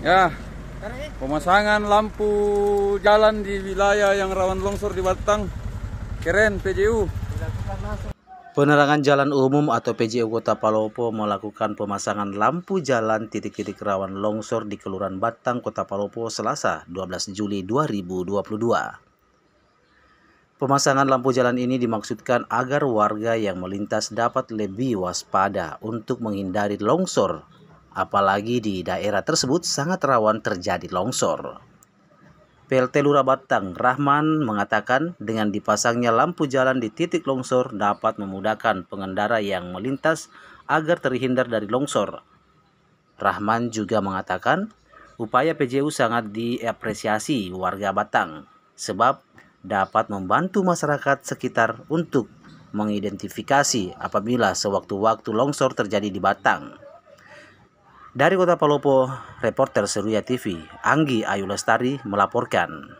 Ya, pemasangan lampu jalan di wilayah yang rawan longsor di Batang. Keren PJU. Penerangan Jalan Umum atau PJU Kota Palopo melakukan pemasangan lampu jalan titik-titik rawan longsor di Kelurahan Batang, Kota Palopo, Selasa 12 Juli 2022. Pemasangan lampu jalan ini dimaksudkan agar warga yang melintas dapat lebih waspada untuk menghindari longsor, apalagi di daerah tersebut sangat rawan terjadi longsor. PLT Lurah Batang, Rahman mengatakan dengan dipasangnya lampu jalan di titik longsor dapat memudahkan pengendara yang melintas agar terhindar dari longsor. Rahman juga mengatakan upaya PJU sangat diapresiasi warga Batang sebab dapat membantu masyarakat sekitar untuk mengidentifikasi apabila sewaktu-waktu longsor terjadi di Batang. Dari Kota Palopo, reporter Seruya TV, Anggi Ayu Lestari melaporkan.